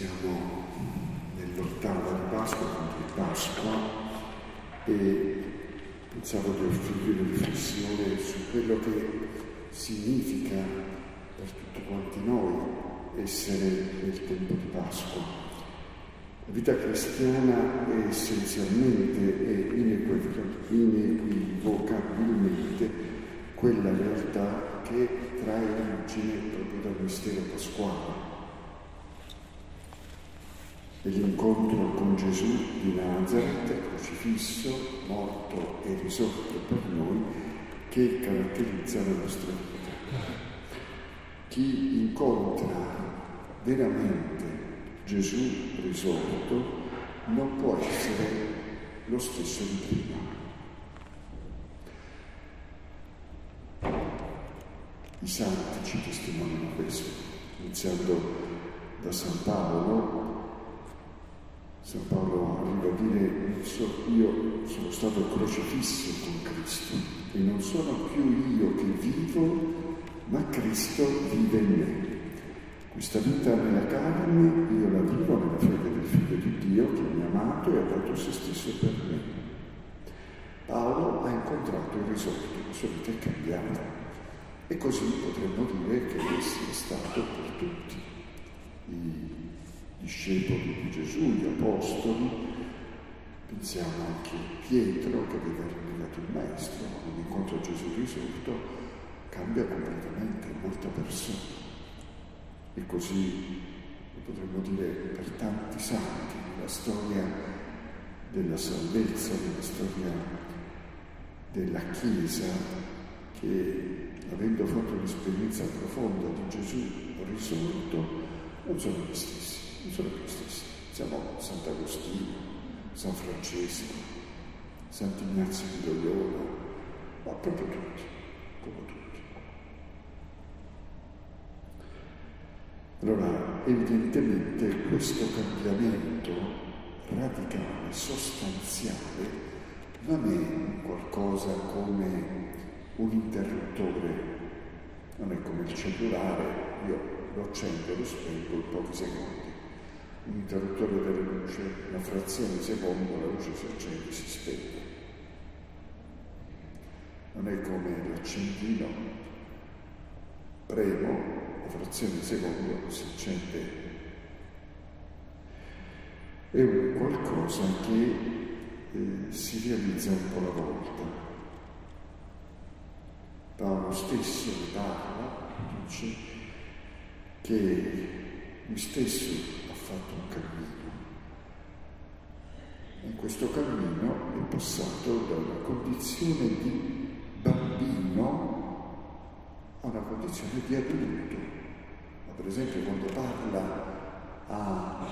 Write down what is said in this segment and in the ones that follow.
Siamo nell'ottava di Pasqua, di Pasqua, e pensavo di offrirvi una riflessione su quello che significa per tutti quanti noi essere nel tempo di Pasqua. La vita cristiana è essenzialmente e inequivocabilmente quella realtà che trae origine proprio dal mistero pasquale dell'incontro con Gesù di Nazareth, crocifisso, morto e risorto per noi, che caratterizza la nostra vita. Chi incontra veramente Gesù risorto non può essere lo stesso di prima. I santi ci testimoniano questo, iniziando da San Paolo San Paolo arriva a dire io sono stato crocifisso con Cristo e non sono più io che vivo, ma Cristo vive in me. Questa vita nella carne io la vivo nella fede del Figlio di Dio che mi ha amato e ha dato se stesso per me. Paolo ha incontrato il risorto, la sua vita è cambiata e così potremmo dire che sia stato per tutti i discepoli di Gesù, gli apostoli, pensiamo anche a Pietro che aveva rinnegato il Maestro, quando incontra Gesù risorto, cambia completamente molta persona. E così potremmo dire per tanti santi nella storia della salvezza, nella storia della Chiesa, che avendo fatto un'esperienza profonda di Gesù risorto, non sono gli stessi non sono più stessi. Siamo Sant'Agostino, San Francesco, Sant'Ignazio di Loyola, ma proprio tutti, come tutti. Allora, evidentemente questo cambiamento radicale, sostanziale, non è qualcosa come un interruttore, non è come il cellulare, io lo accendo e lo spengo in pochi secondi un interruttore della luce, una frazione di secondo la luce si accende e si spegne. Non è come l'accendino, premo, la frazione di secondo si accende. È un qualcosa che eh, si realizza un po' alla volta. Paolo stesso parla, dice che lui stesso fatto un cammino. In questo cammino è passato da una condizione di bambino a una condizione di adulto. Ma per esempio quando parla a,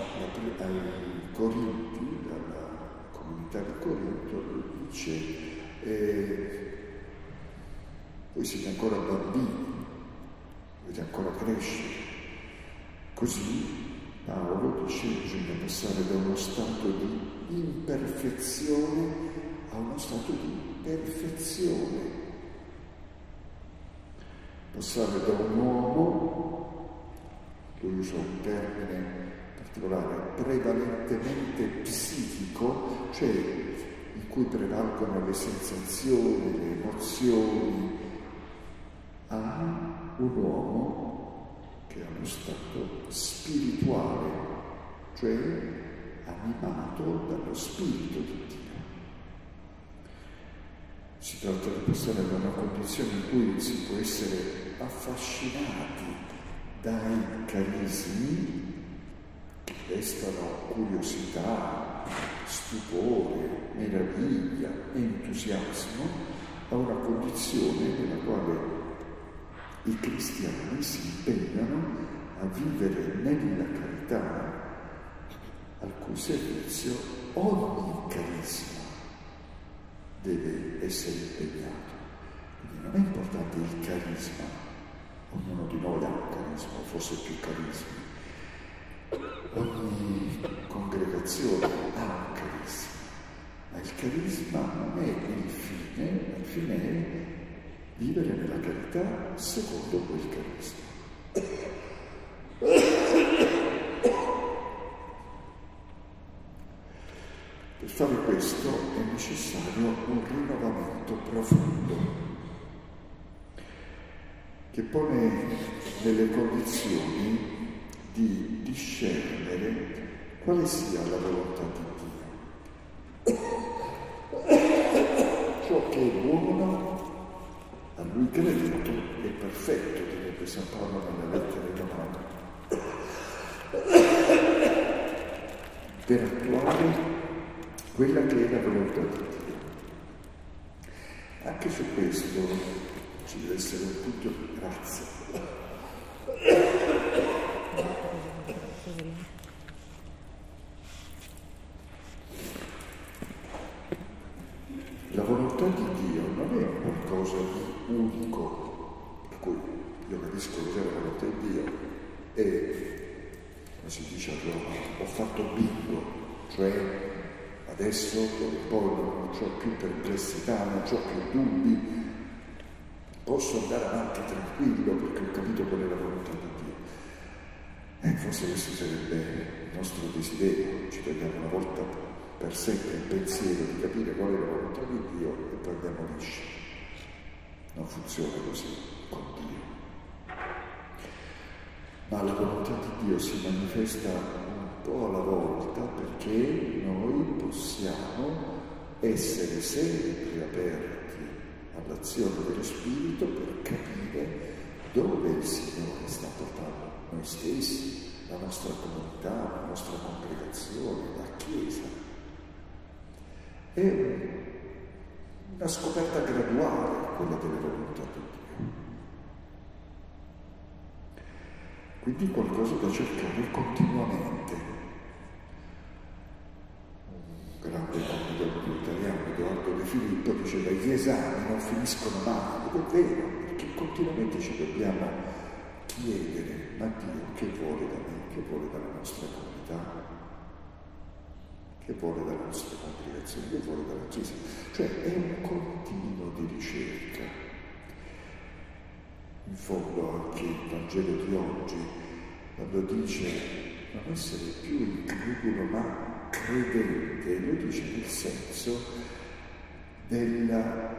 ai Corinti, alla comunità di Corinto, dice eh, voi siete ancora bambini, dovete ancora crescere. Così Paolo che bisogna passare da uno stato di imperfezione a uno stato di perfezione. Passare da un uomo, lui usa un termine particolare, prevalentemente psichico, cioè in cui prevalgono le sensazioni, le emozioni, a un uomo che uno stato spirituale, cioè animato dallo spirito di Dio. Si tratta di passare da una condizione in cui si può essere affascinati dai carismi che destano curiosità, stupore, meraviglia, entusiasmo, a una condizione nella quale i cristiani si impegnano a vivere nella carità al cui servizio ogni carisma deve essere impegnato. Quindi non è importante il carisma, ognuno di noi ha un carisma, forse più carismi. Ogni congregazione ha un carisma, ma il carisma non è il fine, il fine è vivere nella carità secondo quel carisma. Per fare questo è necessario un rinnovamento profondo che pone nelle condizioni di discernere quale sia la volontà di Dio lui credito è perfetto, direbbe San Paolo nella lettera di Romano, per attuare quella che è la volontà di Dio. Anche su questo ci deve essere un punto di grazia. La volontà di Dio non è qualcosa di unico, per cui io cos'è la di Dio e, come si dice a Roma, ho fatto bingo, cioè adesso poi non ho più perplessità, non ho più dubbi, posso andare avanti tranquillo perché ho capito qual è la volontà di Dio. E forse questo sarebbe il nostro desiderio, ci togliamo una volta per sempre il pensiero di capire qual è la volontà di Dio e poi andiamo lisci. Non funziona così con Dio. Ma la volontà di Dio si manifesta un po' alla volta perché noi possiamo essere sempre aperti all'azione dello Spirito per capire dove il Signore sta portando noi stessi, la nostra comunità, la nostra congregazione, la Chiesa. È una scoperta graduale quella della volontà di Dio. Quindi qualcosa da cercare continuamente. Grande nome italiano, Edoardo De Filippo, diceva gli esami non finiscono mai, ed è vero, perché continuamente ci dobbiamo chiedere, ma Dio che vuole da me, che vuole dalla nostra comunità, che vuole dalla nostra congregazione, che vuole dalla Chiesa. Cioè è un continuo di ricerca. In fondo anche il Vangelo di oggi, quando dice non essere più incredulo ma credente, lo dice nel senso del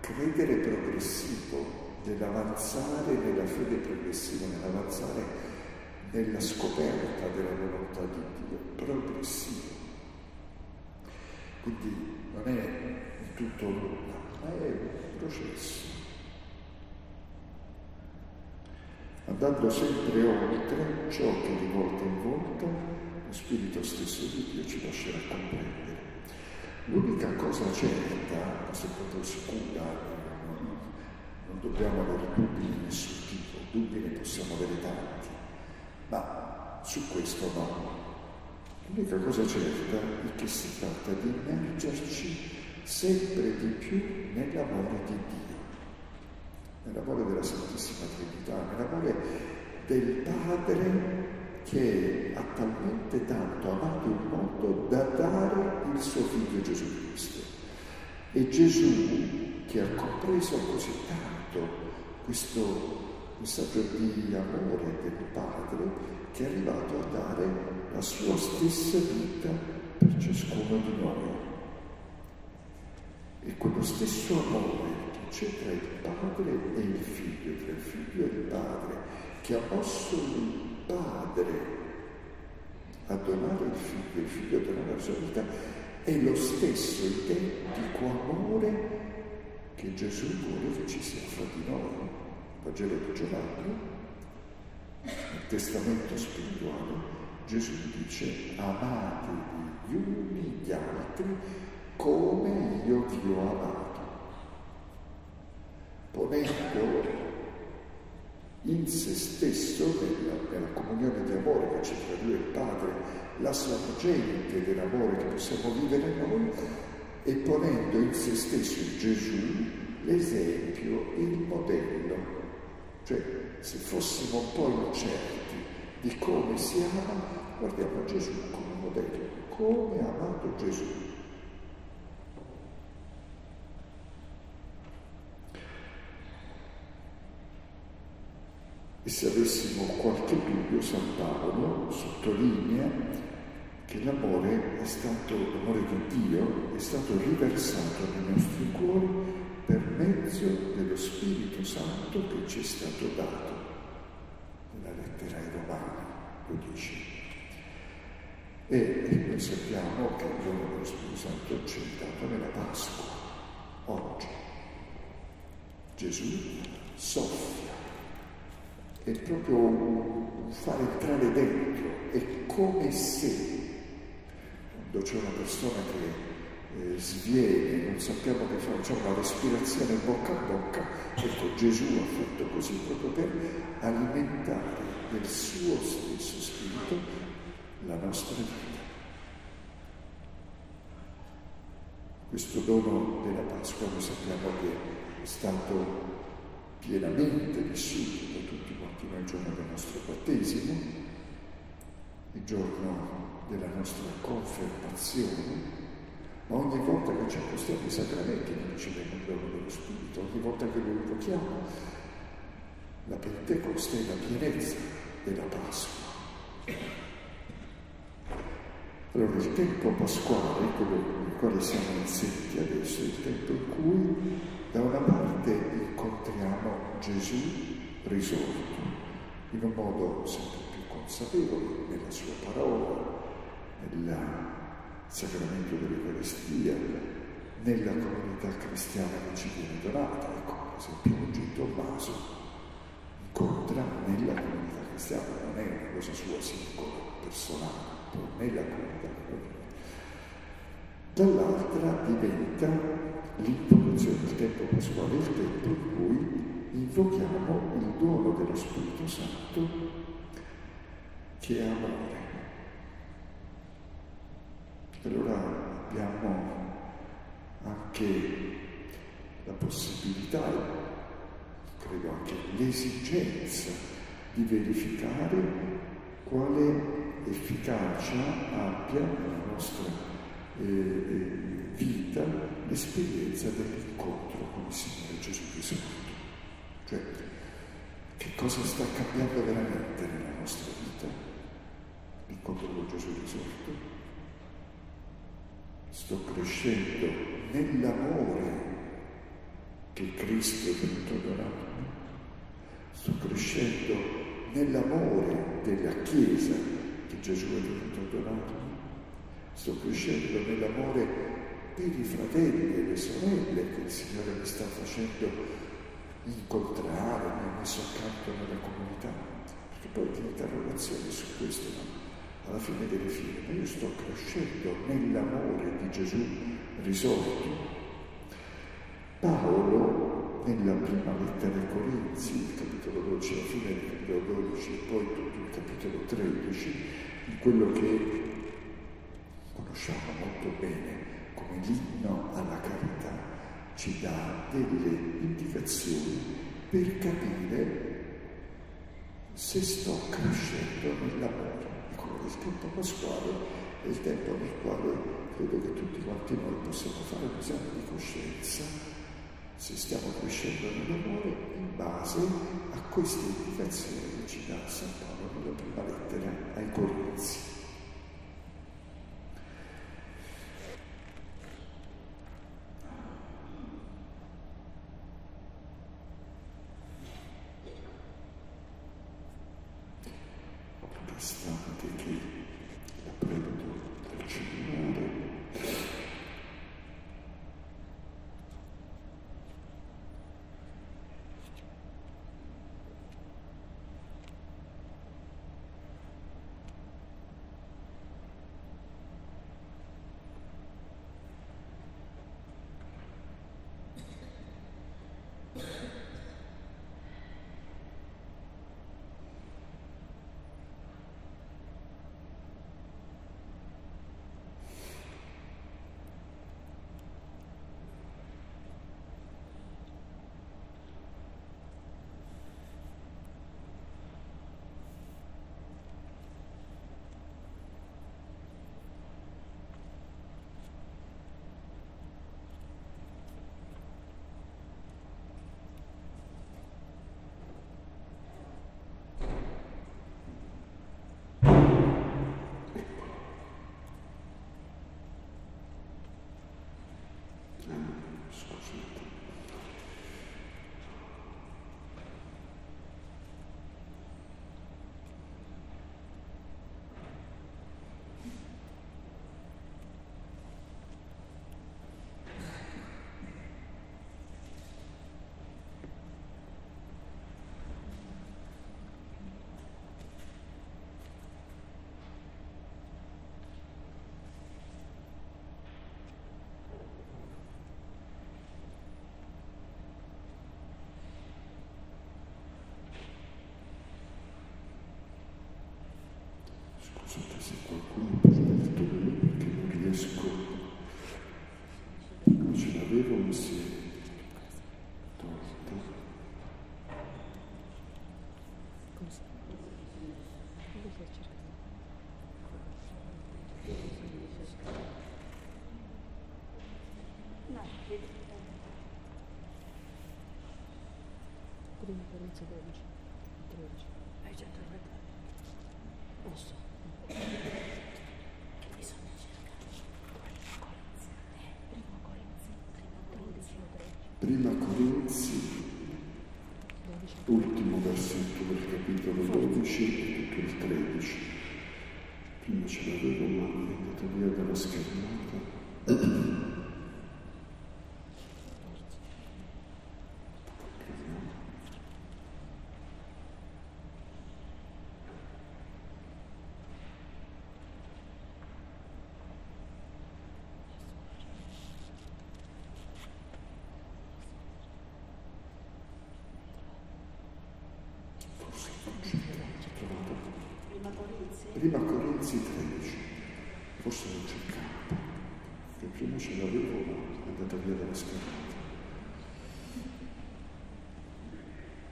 credere progressivo, dell'avanzare nella fede progressiva, nell'avanzare nella scoperta della volontà di Dio, progressivo. Quindi non è tutto nulla, ma è un processo. Andando sempre oltre ciò che di volta in volta lo Spirito stesso di Dio ci lascerà comprendere. L'unica cosa certa, secondo sicura, non, non dobbiamo avere dubbi di nessun tipo, dubbi ne possiamo avere tanti, ma su questo no. L'unica cosa certa è che si tratta di immergerci sempre di più nell'amore di Dio, nell'amore della Santissima Trinità, nell'amore del Padre che ha talmente tanto amato il mondo da dare il suo figlio Gesù Cristo. E Gesù, che ha compreso così tanto questo messaggio di amore del Padre, che è arrivato a dare la sua stessa vita per ciascuno di noi. E quello stesso amore c'è tra il Padre e il Figlio, tra il Figlio e il Padre, che ha mosso il padre a donare il figlio, il figlio a donare la sua vita, è lo stesso identico amore che Gesù vuole che ci sia fra di noi. Vangelo di Giovanni, nel testamento spirituale, Gesù dice amatevi gli uni gli altri come io vi ho amato, ponendo in se stesso, nella, nella comunione di amore che c'è tra Dio e il Padre, la sorgente dell'amore che possiamo vivere noi e ponendo in se stesso in Gesù l'esempio, il modello. Cioè, se fossimo un po' incerti di come si ama, guardiamo Gesù come modello, come ha amato Gesù. E se avessimo qualche dubbio, San Paolo sottolinea che l'amore è stato, l'amore di Dio è stato riversato nei nostri cuori per mezzo dello Spirito Santo che ci è stato dato. Nella lettera ai Romani lo dice. E noi sappiamo che il dono dello Spirito Santo ci è dato nella Pasqua, oggi. Gesù soffia, è proprio un fare entrare dentro, è come se quando c'è una persona che eh, sviene, non sappiamo che fare, facciamo una respirazione bocca a bocca, ecco Gesù ha fatto così proprio per alimentare nel suo stesso spirito la nostra vita. Questo dono della Pasqua noi sappiamo che è stato pienamente vissuto da tutti quanti noi il giorno del nostro battesimo, il giorno della nostra confermazione, ma ogni volta che ci accostiamo ai sacramenti noi riceviamo il dono dello Spirito, ogni volta che lo invochiamo, la Pentecoste è la pienezza della Pasqua. Allora il tempo pasquale, quello nel quale siamo insetti adesso, è il tempo in cui da una parte incontriamo Gesù risorto, in un modo sempre più consapevole nella sua parola, nella sacramento dell'Eucaristia, nella comunità cristiana che ci viene donata. Ecco, per esempio, oggi Tommaso incontra nella comunità cristiana, non è una cosa sua singola, personale, nella comunità cristiana. Dall'altra diventa l'invocazione del tempo pasquale, il tempo in cui invochiamo il dono dello Spirito Santo che è amore. Allora abbiamo anche la possibilità, credo anche l'esigenza di verificare quale efficacia abbia nella nostra eh, vita l'esperienza dell'incontro con il Signore Gesù Cristo. Cioè, che cosa sta cambiando veramente nella nostra vita? L'incontro con Gesù risorto? sto crescendo nell'amore che Cristo è venuto a sto crescendo nell'amore della Chiesa che Gesù è venuto a sto crescendo nell'amore per i fratelli e le sorelle che il Signore mi sta facendo incontrare, mi ha messo accanto nella comunità, perché poi diventa relazione su questo, no? alla fine delle fine, ma io sto crescendo nell'amore di Gesù risorto. Paolo, nella prima lettera ai Corinzi, il capitolo 12, alla fine del capitolo 12 e poi tutto il capitolo 13, in quello che molto bene come l'inno alla carità, ci dà delle indicazioni per capire se sto crescendo nell'amore il tempo pasquale è il tempo nel quale credo che tutti quanti noi possiamo fare un esame di coscienza se stiamo crescendo nell'amore in base a queste indicazioni che ci dà San Paolo nella prima lettera ai Corinzi. So se qualcuno prende il tono perché non riesco. Non ce l'avevo, mi si è tolta. Prima Corinzi 12, 13. Hai già trovato? Posso? Bisogna cercare. Prima Corinzi, prima Corinzi, 12. Prima Corinzi, ultimo versetto del capitolo 12 e tutto il 13. Prima ce l'avevo, ma è andato via dalla schermata. Forse non c'è trovato. prima Corinzi. Prima Corinzi 13, forse non c'è il campo, che prima ce l'avevo ma è andata via dalla schermata.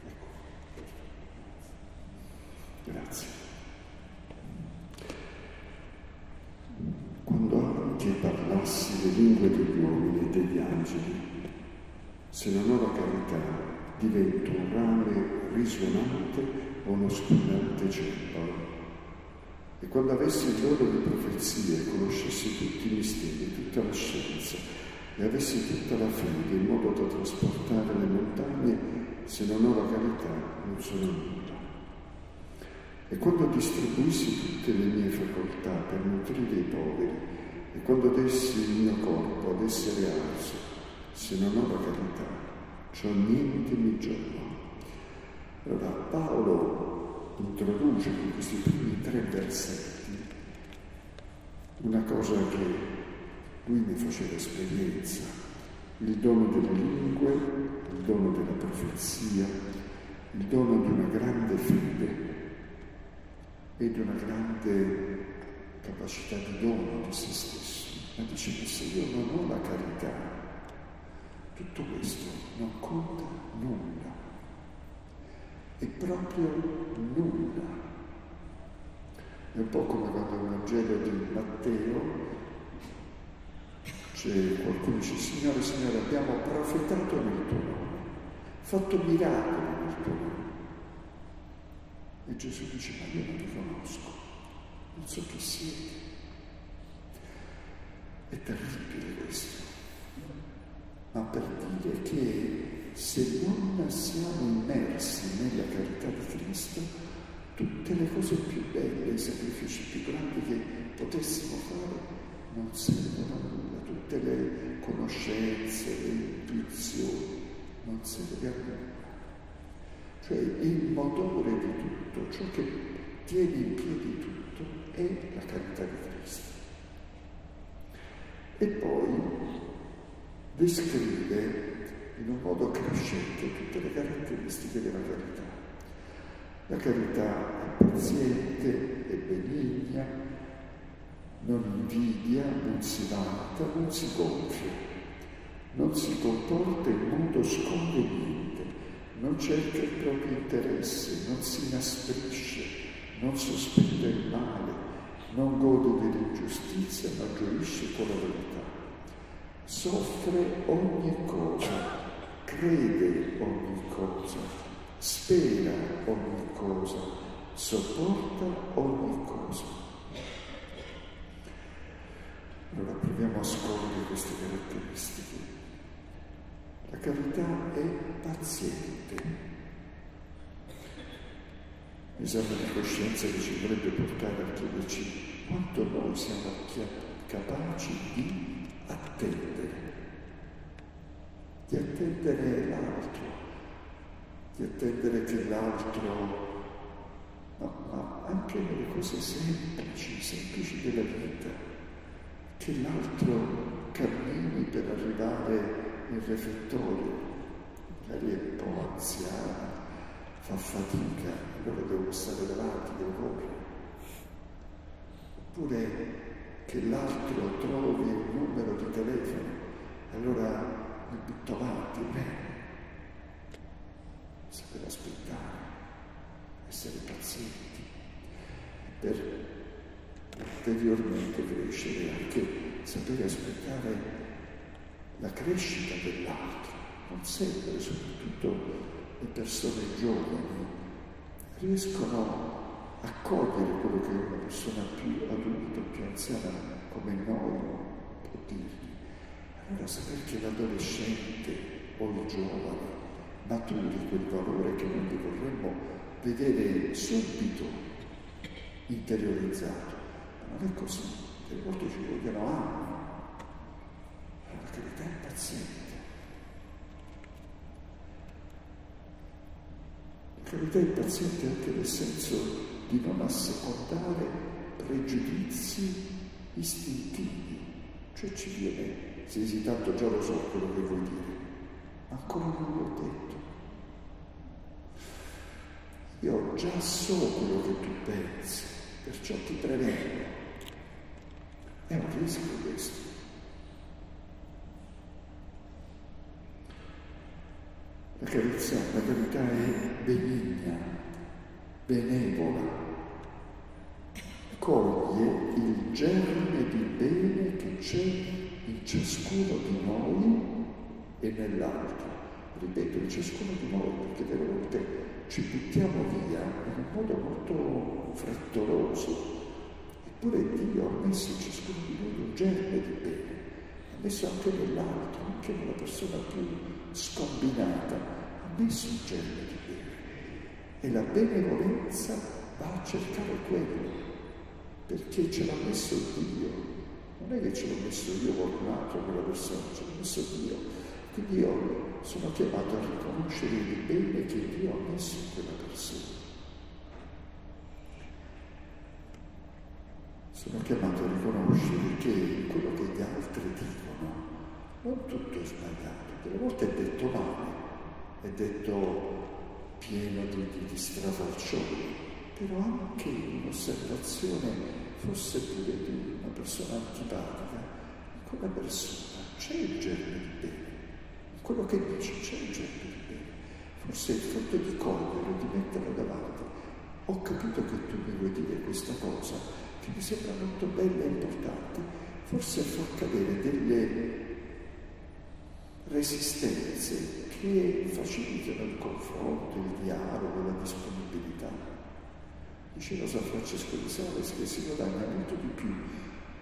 Ecco. Grazie. Quando anche parlassi le lingue degli uomini e degli angeli, se non ho la carità divento un rame risuonante o uno squillante cembalo. E quando avessi il dono di profezia e conoscessi tutti i misteri, tutta la scienza, e avessi tutta la fede in modo da trasportare le montagne, se non ho la carità non sono nulla. E quando distribuissi tutte le mie facoltà per nutrire i poveri, e quando dessi il mio corpo ad essere arso, se non ho la carità, ciò niente mi giova. Allora Paolo introduce con questi primi tre versetti una cosa che lui ne faceva esperienza, il dono delle lingue, il dono della profezia, il dono di una grande fede e di una grande capacità di dono di se stesso. Ma dice che se io non ho la carità, tutto questo non conta nulla. È proprio nulla. È un po' come quando nel Vangelo di Matteo c'è qualcuno che dice Signore, Signore, abbiamo profetato nel tuo nome, fatto miracoli nel tuo nome. E Gesù dice, ma io non ti conosco, non so chi siete. È terribile questo, ma per dire che se non siamo immersi nella carità di Cristo, tutte le cose più belle, i sacrifici più grandi che potessimo fare non servono a nulla, tutte le conoscenze, le intuizioni non servono a nulla. Cioè il motore di tutto, ciò che tiene in piedi tutto è la carità di Cristo. E poi descrive in un modo crescente tutte le caratteristiche della carità. La carità è paziente, è benigna, non invidia, non si vanta, non si gonfia, non si comporta in modo sconveniente, non cerca il proprio interesse, non si inasprisce, non sospetta il male, non gode dell'ingiustizia, ma gioisce con la verità. Soffre ogni cosa, crede ogni cosa, spera ogni cosa, sopporta ogni cosa. Allora proviamo a scorrere queste caratteristiche. La carità è paziente. L'esame di coscienza che ci dovrebbe portare a chiederci quanto noi siamo capaci di attendere, di attendere l'altro, di attendere che l'altro, no, ma anche nelle cose semplici, semplici della vita, che l'altro cammini per arrivare nel refettorio, magari è un po' anziano, fa fatica, allora devo stare davanti, devo correre. oppure che l'altro trovi un numero di telefono, allora butto avanti, bene. Saper aspettare, essere pazienti, per ulteriormente crescere, anche sapere aspettare la crescita dell'altro. Non sempre, soprattutto le persone giovani, riescono a cogliere quello che una persona più adulta, più anziana come noi. Allora sapere che l'adolescente o il giovane maturi quel valore che noi vorremmo vedere subito interiorizzato. Ma non è così, delle volte ci vogliono anni. La carità è paziente. La carità è paziente anche nel senso di non assecondare pregiudizi istintivi. Cioè ci viene, sì sì, tanto già lo so quello che vuoi dire, ancora non l'ho detto. Io già so quello che tu pensi, perciò ti prevengo. È un rischio questo. La carità, la carità è benigna, benevola, coglie il germe di bene che c'è in ciascuno di noi e nell'altro. Ripeto, in ciascuno di noi, perché delle volte ci buttiamo via in un modo molto frettoloso. Eppure Dio ha messo in ciascuno di noi un germe di bene, ha messo anche nell'altro, anche nella persona più scombinata, ha messo un germe di bene. E la benevolenza va a cercare quello, perché ce l'ha messo Dio. Non è che ce l'ho messo io qualcun quella persona, ce l'ha messo Dio. Quindi io sono chiamato a riconoscere il bene che Dio ha messo in quella persona. Sono chiamato a riconoscere che quello che gli altri dicono non tutto è sbagliato, delle volte è detto male, è detto pieno di, di, di strafalcioni, però anche in un'osservazione fosse pure di una persona antipatica, quella persona c'è il germe di bene, quello che dice c'è il germe di bene. Forse il fatto di coglierlo, di metterlo davanti, ho capito che tu mi vuoi dire questa cosa, che mi sembra molto bella e importante, forse fa cadere delle resistenze che facilitano il confronto, il dialogo, la disponibilità. Diceva San Francesco di Sales che si guadagna molto di più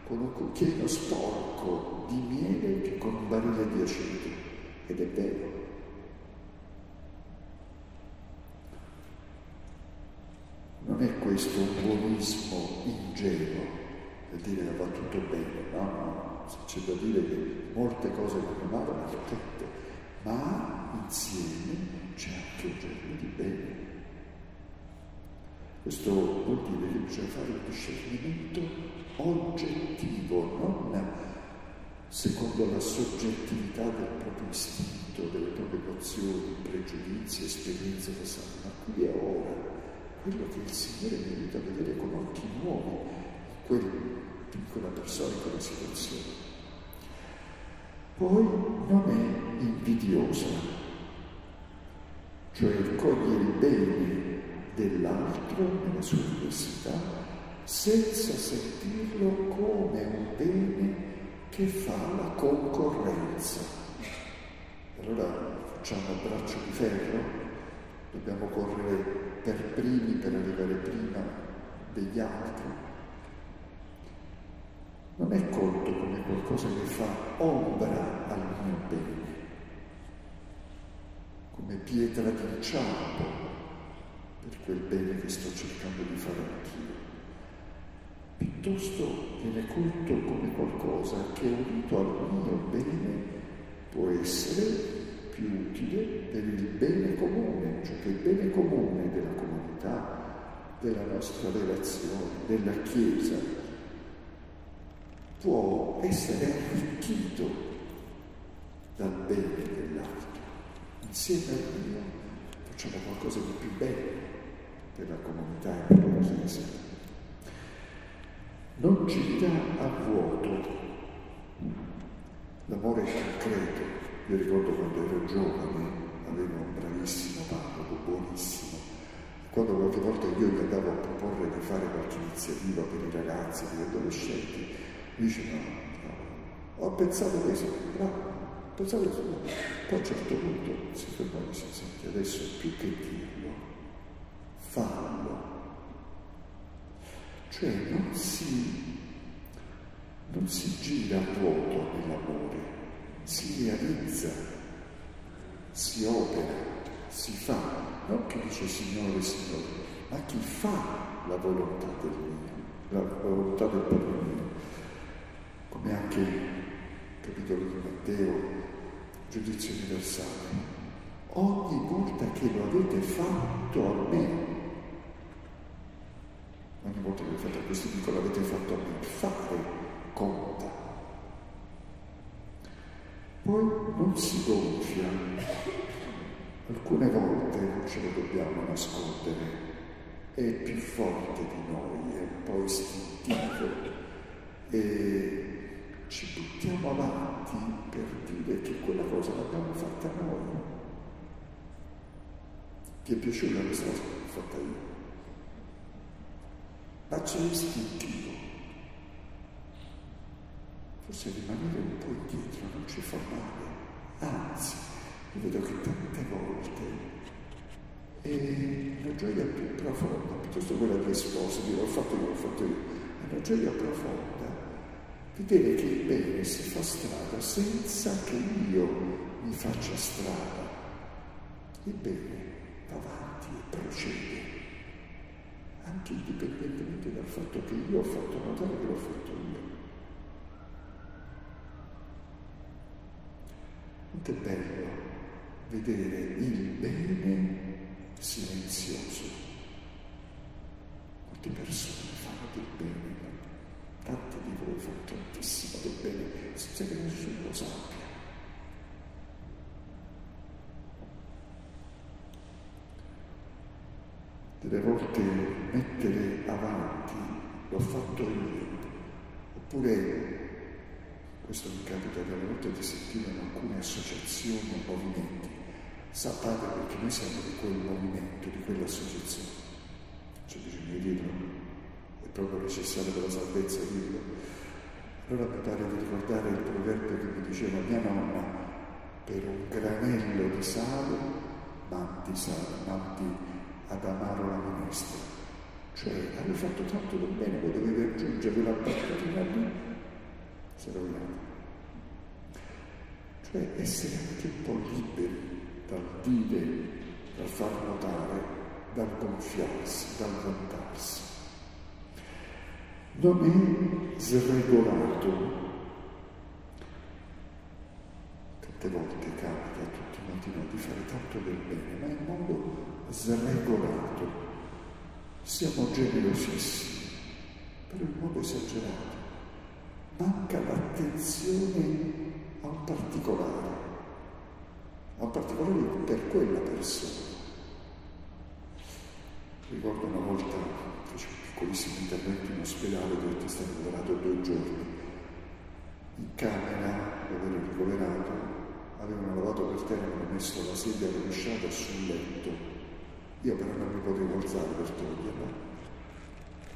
con un cucchiaino sporco di miele che con un barile di aceto. Ed è vero. Non è questo un buonismo ingenuo, per dire che va tutto bene, no, no, c'è da dire che molte cose vanno male, ma tutte, ma insieme c'è anche un giorno di bene. Questo vuol dire che bisogna fare un discernimento oggettivo, non secondo la soggettività del proprio istinto, delle proprie emozioni, pregiudizi, esperienze passate, ma qui è ora, quello che il Signore mi aiuta a vedere con occhi nuovi, quella persona, in quella situazione. Poi non è invidiosa, cioè cogliere il bene dell'altro nella sua diversità senza sentirlo come un bene che fa la concorrenza. Allora facciamo il braccio di ferro, dobbiamo correre per primi per arrivare prima degli altri. Non è colto come qualcosa che fa ombra al mio bene come pietra d'inciampo per quel bene che sto cercando di fare anch'io. Piuttosto viene colto come qualcosa che unito al mio bene può essere più utile per il bene comune, cioè che il bene comune della comunità, della nostra relazione, della Chiesa, può essere arricchito dal bene dell'altro insieme a Dio facciamo qualcosa di più bello per la comunità e per la Chiesa. Non non gira a vuoto. L'amore concreto. Io ricordo quando ero giovane, avevo un bravissimo parroco, buonissimo. Quando qualche volta io gli andavo a proporre di fare qualche iniziativa per i ragazzi, per gli adolescenti, dice no, no, ho pensato questo, no, pensavo questo. Poi a un certo punto si fermò e disse, senti, adesso più che dirlo, fallo. Cioè non si, non si gira vuoto nell'amore, si realizza, si opera, si fa, non chi dice Signore, Signore, ma chi fa la volontà del mio, la volontà del Padre mio. Come anche il capitolo di Matteo, giudizio universale. Ogni volta che lo avete fatto a me, ogni volta che fate questo dico l'avete fatto a me, fare conta. Poi non si gonfia, alcune volte non ce lo dobbiamo nascondere, è più forte di noi, è un po' istintivo e ci buttiamo avanti per dire che quella cosa l'abbiamo fatta noi. Ti è piaciuta questa cosa che l'ho fatta io? Faccio istintivo. Forse rimanere un po' indietro non ci fa male, anzi, io vedo che tante volte è la gioia più profonda, piuttosto quella di sposo, dire l'ho fatto io, l'ho fatto io, è una gioia profonda vedere che il bene si fa strada senza che io mi faccia strada. Il bene va avanti e procede indipendentemente dal fatto che io ho fatto notare che l'ho fatto io. Quanto è bello vedere il bene silenzioso. Quante persone fanno del bene, tanti di voi fanno tantissimo del bene senza che nessuno lo sappia. delle volte mettere avanti, l'ho fatto io, oppure, questo mi capita delle volte di sentire in alcune associazioni o movimenti, sapete perché noi siamo di quel movimento, di quell'associazione. C'è bisogno di dirlo, è proprio necessario per la salvezza dirlo. Allora mi pare di ricordare il proverbio che mi diceva mia nonna, per un granello di sale, manti sale, manti ad amare la minestra. Cioè, avevi fatto tanto del bene, poi dovevi aggiungere quella battutina lì, si è rovinato. Cioè, essere anche un po' liberi dal dire, dal far notare, dal gonfiarsi, dal vantarsi. Non è sregolato. Tante volte capita a tutti quanti noi di fare tanto del bene, ma in modo sregolato. Siamo generosissimi, però in modo esagerato. Manca l'attenzione a un particolare, a un particolare per quella persona. Ricordo una volta feci un piccolissimo intervento in ospedale dove ti stato ricoverato due giorni. In camera dove ero ricoverato avevano lavato per terra e messo la sedia rovesciata sul letto io però non mi potevo alzare per toglierla.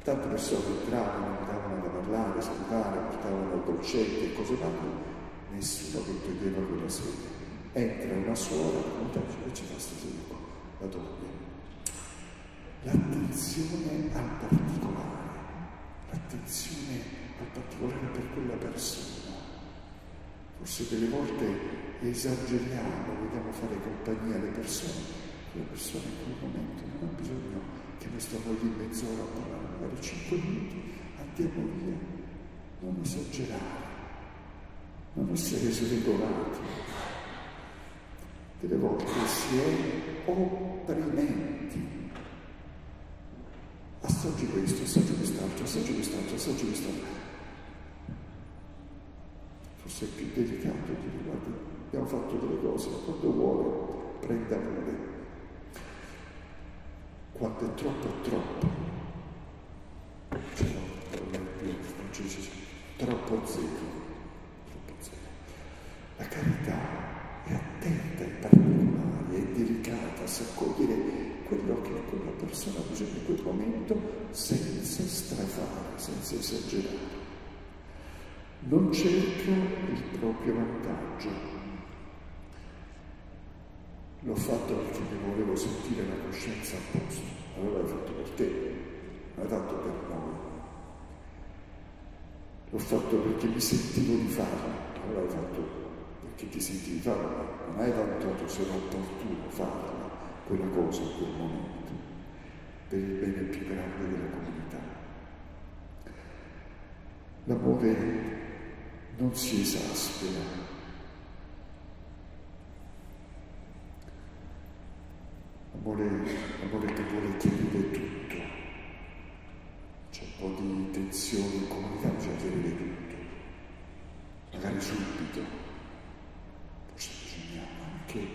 Tante persone entravano, mi davano da parlare, salutare, portavano dolcetti e cose varie, nessuno che toglieva quella sedia. Entra una suora, conta e ci fa sedia qua, la toglie. L'attenzione al particolare, l'attenzione al particolare per quella persona. Forse delle volte esageriamo, vogliamo fare compagnia alle persone, le persone in quel momento non hanno bisogno che noi stiamo lì mezz'ora a parlare, magari cinque minuti, andiamo via, non esagerare, non essere sregolati. Delle volte si è opprimenti. Assaggi questo, assaggi quest'altro, assaggi quest'altro, assaggi quest'altro. Forse è più delicato dire, guarda, abbiamo fatto delle cose, quando vuole prenda pure quando è troppo è troppo. Ce l'ho, non ci dice troppo zelo, troppo zelo. La carità è attenta ai particolari, è delicata, sa cogliere quello che quella persona ha bisogno in quel momento senza strafare, senza esagerare. Non cerca il proprio vantaggio, L'ho fatto perché mi volevo sentire la coscienza a posto. Allora l'hai fatto per te, l'hai fatto per noi. L'ho fatto perché mi sentivo di farlo. Allora l'hai fatto perché ti sentivi di farlo. Non hai valutato se era opportuno farla, quella cosa in quel momento, per il bene più grande della comunità. L'amore non si esaspera, amore, amore che vuole chiarire tutto. C'è un po' di tensione in comunità, bisogna chiarire tutto, magari subito. Forse bisogna anche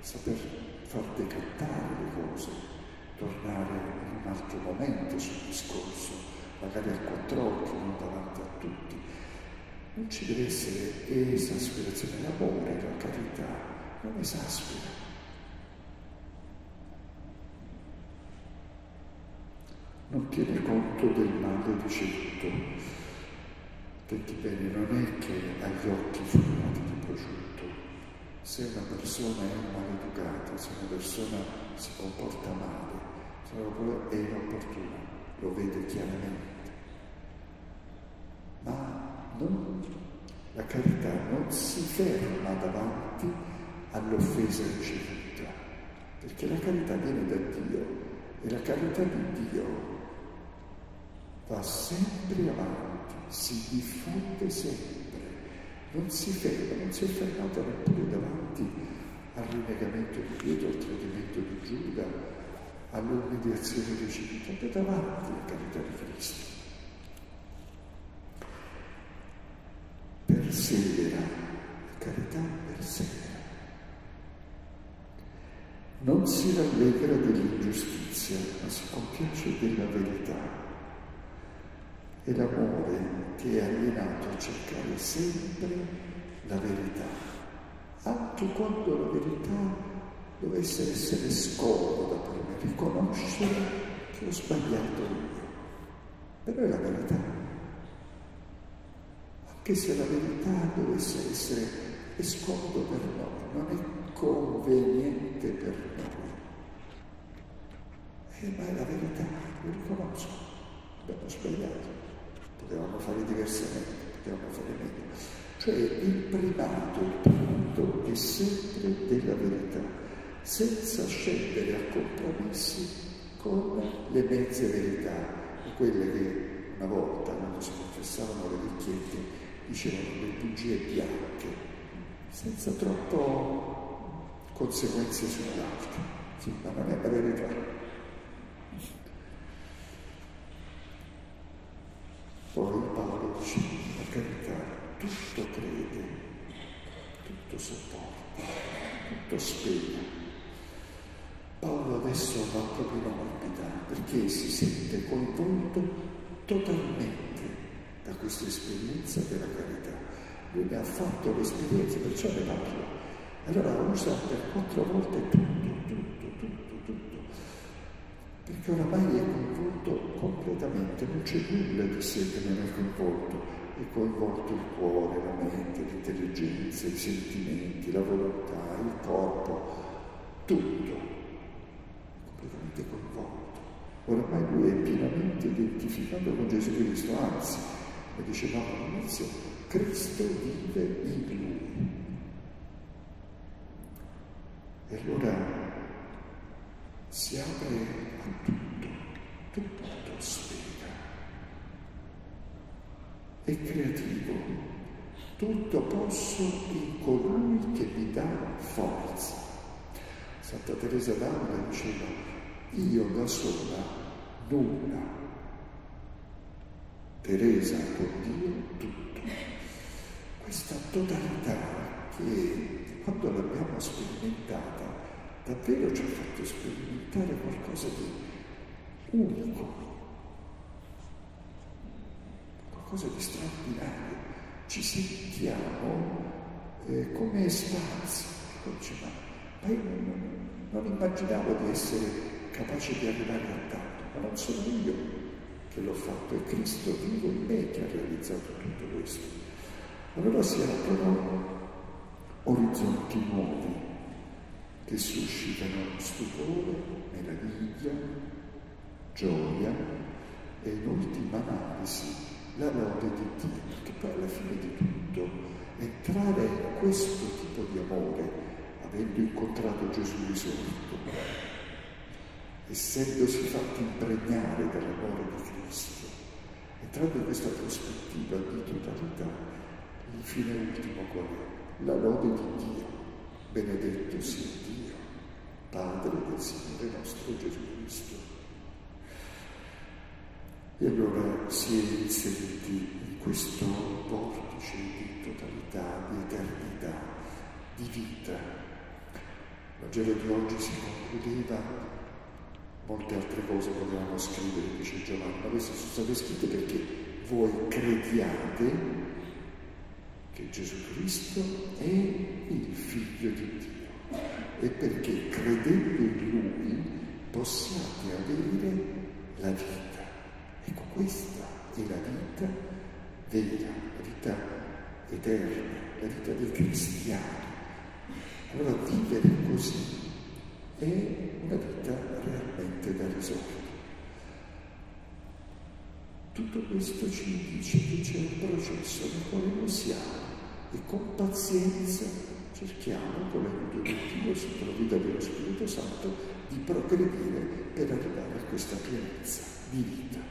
saper far decattare le cose, tornare in un altro momento sul discorso, magari a quattro occhi, non davanti a tutti. Non ci deve essere esasperazione, l'amore, la carità, non esaspera non tiene conto del male ricevuto. Senti bene, non è che ha gli occhi formati di prosciutto. Se una persona è maleducata, se una persona si comporta male, se una è inopportuna, lo vede chiaramente. Ma non, la carità non si ferma davanti all'offesa ricevuta, perché la carità viene da Dio e la carità di Dio va sempre avanti, si diffonde sempre, non si ferma, non si è fermata neppure davanti al rinnegamento di Pietro, al tradimento di Giuda, all'umiliazione ricevuta, è davanti alla carità di Cristo. Persevera, la carità persevera. Non si rallegra dell'ingiustizia, ma si compiace della verità è l'amore che è allenato a cercare sempre la verità, anche quando la verità dovesse essere scomoda per me, riconoscere che ho sbagliato io. Però è la verità. Anche se la verità dovesse essere scomodo per noi, non è conveniente per noi. Eh, ma è la verità, lo riconosco, abbiamo sbagliato potevamo fare diversamente, potevamo fare meglio. Cioè il primato, il punto è sempre della verità, senza scendere a compromessi con le mezze verità, quelle che una volta, quando si confessavano le vecchiette, dicevano le bugie bianche, senza troppo conseguenze sugli altri. Sì, ma non è la verità. Poi Paolo dice, per carità, tutto crede, tutto sopporta, tutto spera. Paolo adesso va proprio in orbita perché si sente coinvolto totalmente da questa esperienza della carità. Lui ne ha fatto l'esperienza, perciò ne parla. Allora usa per quattro volte tutto, tutto, tutto, perché oramai è coinvolto completamente, non c'è nulla di sé che non è coinvolto, è coinvolto il cuore, la mente, l'intelligenza, i sentimenti, la volontà, il corpo, tutto, completamente coinvolto. Oramai lui è pienamente identificato con Gesù Cristo, anzi, come dicevamo all'inizio, Cristo vive in lui. E allora si apre a tutto, tutto spiega. È creativo, tutto posso in colui che mi dà forza. Santa Teresa d'Avila diceva, io da sola nulla. Teresa con Dio tutto. Questa totalità che quando l'abbiamo sperimentata davvero ci ha fatto sperimentare qualcosa di unico, qualcosa di straordinario. Ci sentiamo eh, come spazio. Dice, ma, ma io non, non immaginavo di essere capace di arrivare a tanto, ma non sono io che l'ho fatto, è Cristo vivo in me che ha realizzato tutto questo. Allora si aprono orizzonti nuovi che suscitano stupore, meraviglia, gioia e in ultima analisi la lode di Dio, perché poi alla fine di tutto entrare in questo tipo di amore, avendo incontrato Gesù risorto, essendosi fatti impregnare dall'amore di Cristo, entrando in questa prospettiva di totalità, il fine ultimo qual è? La lode di Dio, benedetto sia Dio, Padre del Signore nostro Gesù Cristo. E allora si è inseriti in questo vortice di totalità, di eternità, di vita. Il Vangelo di oggi si concludeva, molte altre cose potevamo scrivere, dice Giovanni, ma queste sono state scritte perché voi crediate che Gesù Cristo è il figlio di Dio e perché credendo in Lui possiate avere la vita. Ecco, questa è la vita vera, la vita eterna, la vita dei cristiani. Allora vivere così è una vita realmente da risolvere. Tutto questo ci dice che c'è un processo nel quale noi siamo e con pazienza cerchiamo, con l'aiuto di Dio, la guida dello Spirito Santo, di progredire per arrivare a questa pienezza di vita.